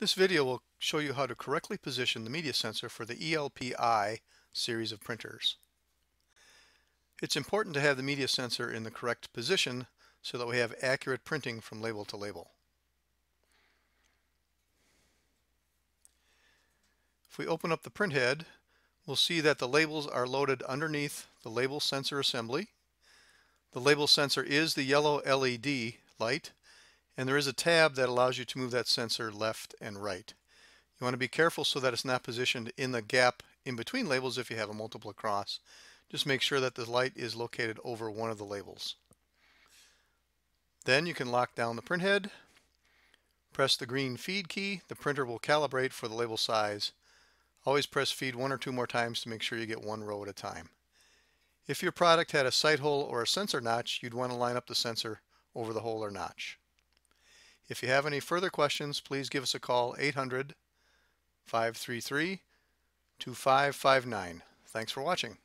This video will show you how to correctly position the media sensor for the ELP-I series of printers. It's important to have the media sensor in the correct position so that we have accurate printing from label to label. If we open up the printhead, we'll see that the labels are loaded underneath the label sensor assembly. The label sensor is the yellow LED light and there is a tab that allows you to move that sensor left and right. You want to be careful so that it's not positioned in the gap in between labels if you have a multiple across. Just make sure that the light is located over one of the labels. Then you can lock down the printhead, press the green feed key, the printer will calibrate for the label size. Always press feed one or two more times to make sure you get one row at a time. If your product had a sight hole or a sensor notch, you'd want to line up the sensor over the hole or notch. If you have any further questions, please give us a call 800 533 2559. Thanks for watching.